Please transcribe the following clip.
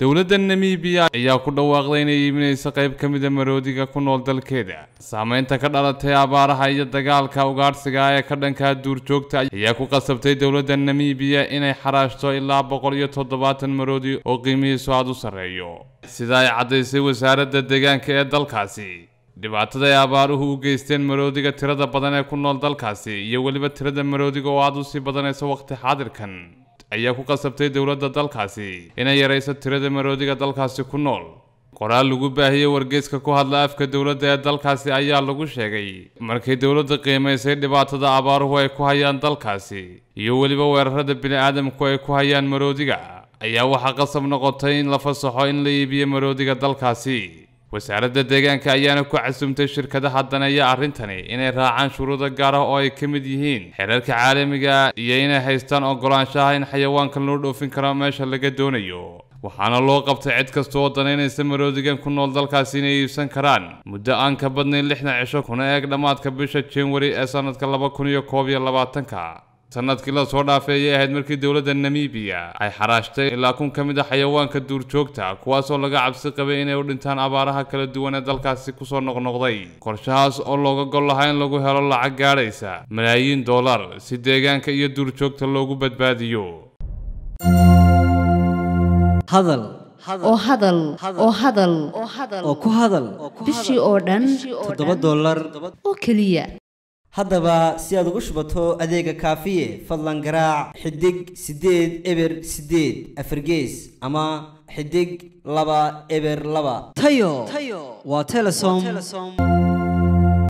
dowladda namibiya ayaa ku dhawaaqday inay iibinayso qayb ka mida maroodiga ku nool dalkeeda. Saameynta ka dhalatay abaaraha iyo dagaalka ugaadhsiga ee ka dhankaa duurjoogta ayaa ku qasabtay dowladda namibiya inay xaraashto ilaa boqol iyo toddobaatan maroodi oo qiimihiisu aada u sarreeyo. Sida ay caddaysay wasaaradda deegaanka ee dalkaasi dhibaatada ay abaaruhu u geysteen maroodiga tirada badan ee ku nool dalkaasi iyo weliba tirada maroodiga oo aada u sii badanaysa waqti xaadirkan ayaa ku qasabtay dowladda dalkaasi inay yarayso tirada maroodiga dalkaasi ku nool. Qoraal lagu baahiyey wargeyska ku hadla afka dowladda ee dalkaasi ayaa lagu sheegay. Markay dowladda qiimaysay dhibaatada abaaruhu ay ku hayaan dalkaasi iyo weliba weerarada bini-aadamku ay ku hayaan maroodiga ayaa waxaa qasab noqotay in la fasaxo in la iibiyo maroodiga dalkaasi wasaaradda deegaanka ayaana ku casumtay shirkadaha daneeya arrintani inay raacaan shuruudo gaar ah oo ay ka mid yihiin. Xeerarka caalamiga iyo inay haystaan ogolaanshaha in xayawaankan loo dhoofin karo meesha laga doonayo. Waxaana loo qabtay cid kasta oo danaynaysa maroodigan ku nool dalkaasi inay iibsan karaan. Muddo aan ka badnayn lixdan cisho kuna eeg dhammaadka bisha januari ee sanadka laba kun iyo koob iyo labaatanka sannadkii la soo dhaafay ayay ahayd markii dowladda namibiya ay xaraashtay ilaa kun ka mid a xayawaanka duurjoogta kuwaasoo laga cabsi qabay inay u dhintaan abaaraha kala duwan ee dalkaasi ku soo noqnoqday. Qorshahaas oo looga gol lahaa in lagu helo lacag gaadhaysa malaayiin dollar si deegaanka iyo duurjoogta loogu badbaadiyo. Hadal. Oo hadal. Oo hadal. Oo ku hadal. Bishii oo dhan toddoba dollar. Oo keliya haddaba si aad ugu shubato adeega kaafiye fadlan garaac xidig siddeed eber siddeed afargees ama xidig laba eber laba. Tayo. Waa telesom